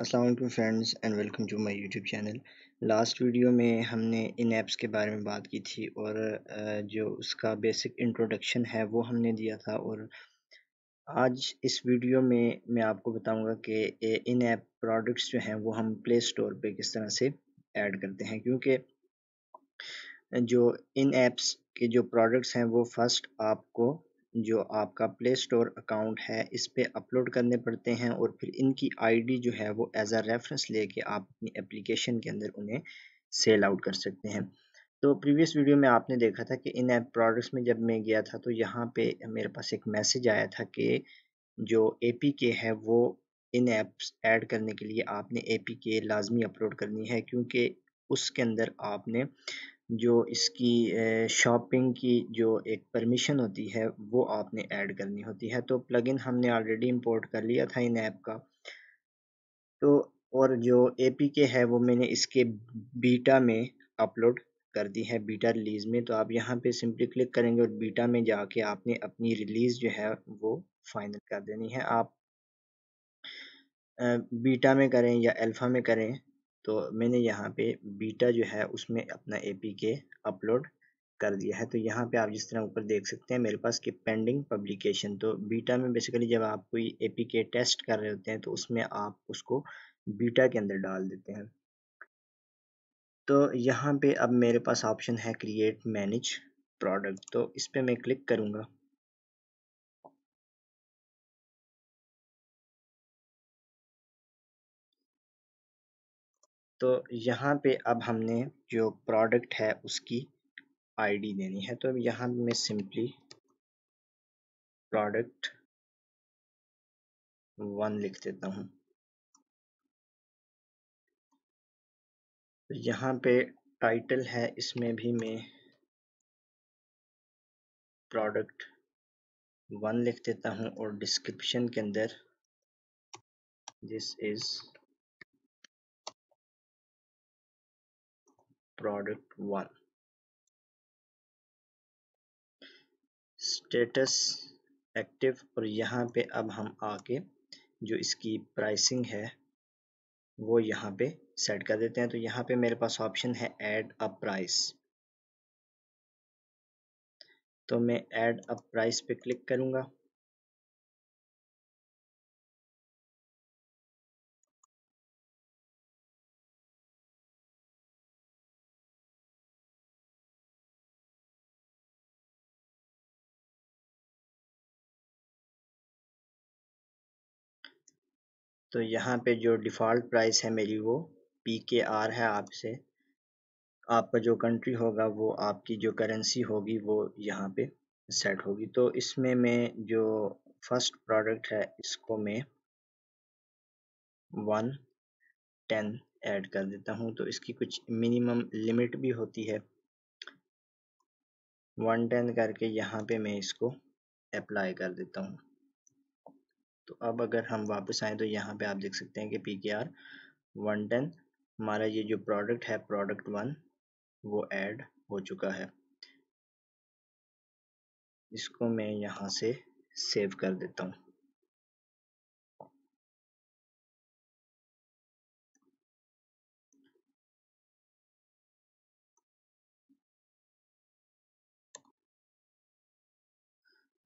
Aslam friends and welcome to my YouTube channel. Last video में हमने इन apps के बारे में बात की थी और जो उसका बेसिक इंट्रोडक्शन है वो हमने दिया था और आज इस वीडियो में मैं आपको बताऊँगा कि इन ऐप प्रोडक्ट्स जो हैं वो हम प्ले स्टोर पे किस तरह से ऐड करते हैं क्योंकि जो इन ऐप्स के जो प्रोडक्ट्स हैं वो फ़र्स्ट आपको जो आपका प्ले स्टोर अकाउंट है, इस पर अपलोड करने पड़ते हैं और फिर इनकी आईडी जो है वो एज अ रेफरेंस लेके आप अपनी एप्लीकेशन के अंदर उन्हें सेल आउट कर सकते हैं। तो प्रीवियस वीडियो में आपने देखा था कि इन ऐप प्रोडक्ट्स में जब मैं गया था तो यहाँ पे मेरे पास एक मैसेज आया था कि जो ए है, वो इन ऐप्स ऐड करने के लिए आपने ए लाजमी अपलोड करनी है, क्योंकि उसके अंदर आपने जो इसकी शॉपिंग की जो एक परमिशन होती है, वो आपने ऐड करनी होती है। तो प्लगइन हमने ऑलरेडी इंपोर्ट कर लिया था इन ऐप का। तो और जो ए है, वो मैंने इसके बीटा में अपलोड कर दी है बीटा रिलीज़ में। तो आप यहाँ पे सिंपली क्लिक करेंगे और बीटा में जाके आपने अपनी रिलीज़ जो है, वो फाइनल कर देनी है। आप बीटा में करें या अल्फ़ा में करें तो मैंने यहाँ पे बीटा जो है उसमें अपना ए पी के अपलोड कर दिया है। तो यहाँ पे आप जिस तरह ऊपर देख सकते हैं, मेरे पास कि पेंडिंग पब्लिकेशन तो बीटा में बेसिकली जब आप कोई ए पी के टेस्ट कर रहे होते हैं तो उसमें आप उसको बीटा के अंदर डाल देते हैं। तो यहाँ पे अब मेरे पास ऑप्शन है क्रिएट मैनेज प्रोडक्ट तो इस पर मैं क्लिक करूँगा। तो यहाँ पे अब हमने जो प्रोडक्ट है उसकी आईडी देनी है। तो अब यहाँ मैं सिंपली प्रोडक्ट वन लिख देता हूँ। तो यहाँ पे टाइटल है, इसमें भी मैं प्रोडक्ट वन लिख देता हूँ और डिस्क्रिप्शन के अंदर this is product one status active और यहाँ पे अब हम आके जो इसकी प्राइसिंग है, वो यहाँ पे सेट कर देते हैं। तो यहाँ पे मेरे पास ऑप्शन है ऐड अ प्राइस तो मैं ऐड अ प्राइस पे क्लिक करूँगा। तो यहाँ पे जो डिफ़ॉल्ट प्राइस है मेरी वो पी के आर है आपसे। आपका जो कंट्री होगा वो आपकी जो करेंसी होगी वो यहाँ पे सेट होगी। तो इसमें मैं जो फ़र्स्ट प्रोडक्ट है इसको मैं वन टेन ऐड कर देता हूँ। तो इसकी कुछ मिनिमम लिमिट भी होती है। वन टेन करके यहाँ पे मैं इसको अप्लाई कर देता हूँ। तो अब अगर हम वापस आए तो यहाँ पे आप देख सकते हैं कि पी के आर वन टेन हमारा ये जो प्रोडक्ट है प्रोडक्ट वन वो ऐड हो चुका है। इसको मैं यहाँ से सेव कर देता हूँ।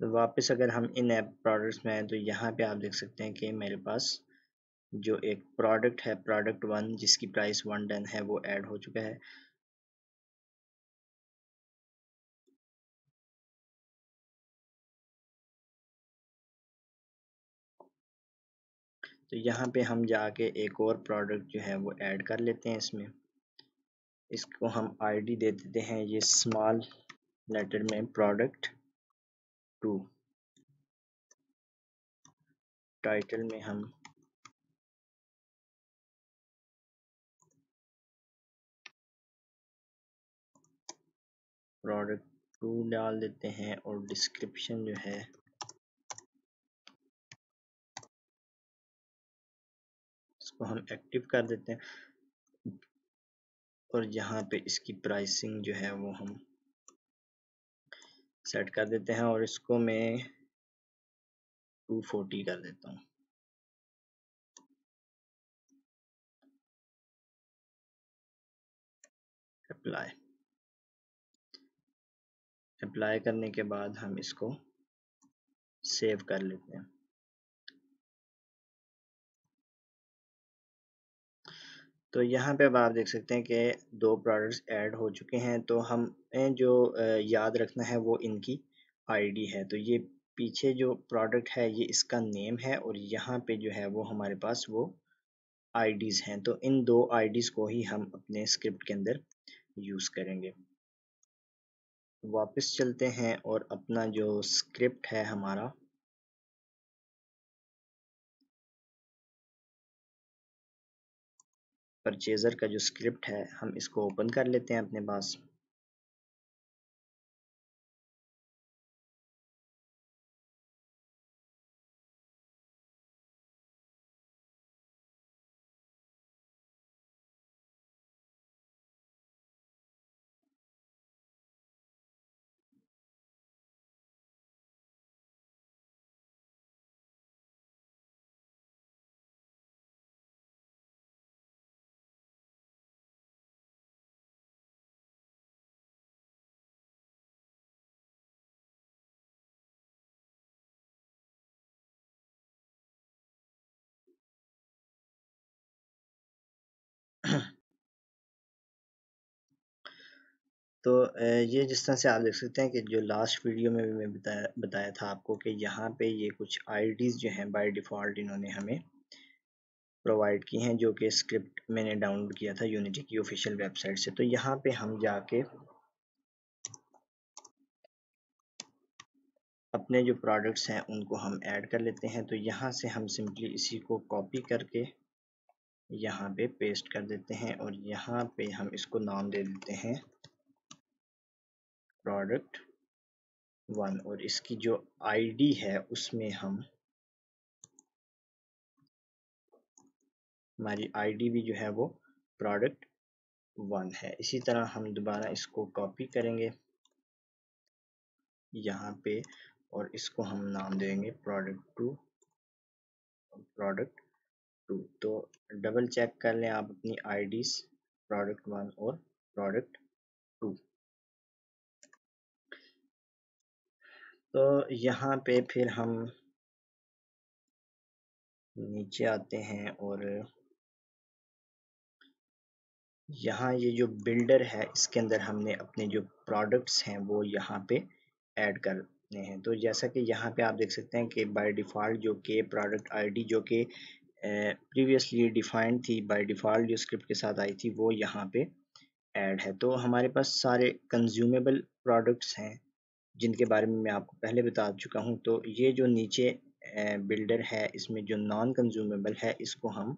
तो वापस अगर हम इन ऐप प्रोडक्ट्स में आए तो यहाँ पे आप देख सकते हैं कि मेरे पास जो एक प्रोडक्ट है प्रोडक्ट वन जिसकी प्राइस वन टेन है, वो ऐड हो चुका है। तो यहाँ पे हम जाके एक और प्रोडक्ट जो है, वो ऐड कर लेते हैं इसमें। इसको हम आईडी दे देते हैं, ये स्मॉल लेटर में प्रोडक्ट टू टाइटल में हम प्रोडक्ट टू डाल देते हैं और डिस्क्रिप्शन जो है इसको हम एक्टिव कर देते हैं। और यहाँ पे इसकी प्राइसिंग जो है वो हम सेट कर देते हैं और इसको मैं 240 कर देता हूँ। अप्लाई अप्लाई करने के बाद हम इसको सेव कर लेते हैं। तो यहाँ पे अब आप देख सकते हैं कि दो प्रोडक्ट्स ऐड हो चुके हैं तो हमें जो याद रखना है वो इनकी आईडी है। तो ये पीछे जो प्रोडक्ट है, ये इसका नेम है और यहाँ पे जो है वो हमारे पास वो आईडीज़ हैं। तो इन दो आईडीज़ को ही हम अपने स्क्रिप्ट के अंदर यूज़ करेंगे। वापस चलते हैं और अपना जो स्क्रिप्ट है हमारा परचेज़र का जो स्क्रिप्ट है हम इसको ओपन कर लेते हैं अपने पास। तो ये जिस तरह से आप देख सकते हैं कि जो लास्ट वीडियो में भी मैं बताया बताया था आपको कि यहाँ पे ये कुछ आईडीज़ जो हैं बाय डिफ़ॉल्ट इन्होंने हमें प्रोवाइड की हैं, जो कि स्क्रिप्ट मैंने डाउनलोड किया था यूनिटी की ऑफिशियल वेबसाइट से। तो यहाँ पे हम जाके अपने जो प्रोडक्ट्स हैं उनको हम ऐड कर लेते हैं। तो यहाँ से हम सिंपली इसी को कॉपी करके यहाँ पे पेस्ट कर देते हैं और यहाँ पे हम इसको नाम दे देते हैं प्रोडक्ट वन और इसकी जो आईडी है, उसमें हम हमारी आईडी भी जो है वो प्रोडक्ट वन है। इसी तरह हम दोबारा इसको कॉपी करेंगे यहाँ पे और इसको हम नाम देंगे प्रोडक्ट टू प्रोडक्ट टू तो डबल चेक कर लें आप अपनी आईडीज प्रोडक्ट वन और प्रोडक्ट टू तो यहाँ पे फिर हम नीचे आते हैं और यहाँ ये जो बिल्डर है, इसके अंदर हमने अपने जो प्रोडक्ट्स हैं, वो यहाँ पे ऐड करने हैं। तो जैसा कि यहाँ पे आप देख सकते हैं कि बाय डिफ़ॉल्ट जो के प्रोडक्ट आईडी जो कि प्रीवियसली डिफाइंड थी बाय डिफ़ॉल्ट जो स्क्रिप्ट के साथ आई थी, वो यहाँ पे ऐड है। तो हमारे पास सारे कंज्यूमेबल प्रोडक्ट्स हैं। जिनके बारे में मैं आपको पहले बता चुका हूँ तो ये जो नीचे बिल्डर है, इसमें जो नॉन कंज्यूमेबल है, इसको हम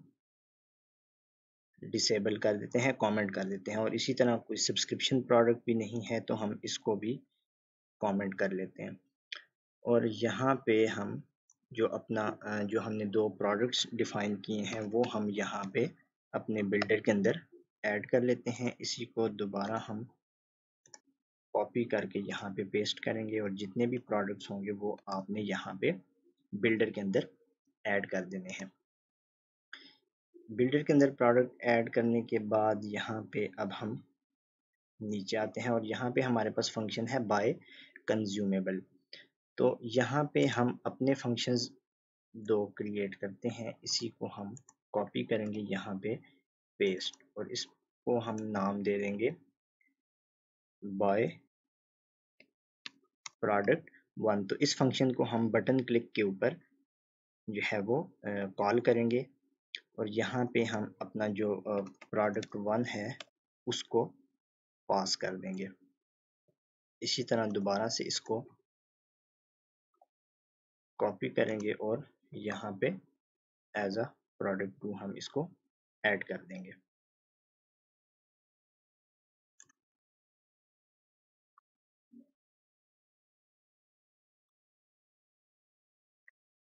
डिसेबल कर देते हैं कमेंट कर देते हैं। और इसी तरह कोई सब्सक्रिप्शन प्रोडक्ट भी नहीं है तो हम इसको भी कमेंट कर लेते हैं। और यहाँ पे हम जो अपना जो हमने दो प्रोडक्ट्स डिफाइन किए हैं, वो हम यहाँ पे अपने बिल्डर के अंदर ऐड कर लेते हैं। इसी को दोबारा हम कॉपी करके यहाँ पे पेस्ट करेंगे और जितने भी प्रोडक्ट्स होंगे वो आपने यहाँ पे बिल्डर के अंदर ऐड कर देने हैं। बिल्डर के अंदर प्रोडक्ट ऐड करने के बाद यहाँ पे अब हम नीचे आते हैं और यहाँ पे हमारे पास फ़ंक्शन है बाय कंज्यूमेबल तो यहाँ पे हम अपने फ़ंक्शंस दो क्रिएट करते हैं, इसी को हम कॉपी करेंगे यहाँ पे पेस्ट और इसको हम नाम दे देंगे बाय प्रोडक्ट वन तो इस फ़ंक्शन को हम बटन क्लिक के ऊपर जो है वो कॉल करेंगे। और यहाँ पे हम अपना जो प्रोडक्ट वन है, उसको पास कर देंगे। इसी तरह दोबारा से इसको कॉपी करेंगे और यहाँ पे एज अ प्रोडक्ट टू हम इसको ऐड कर देंगे।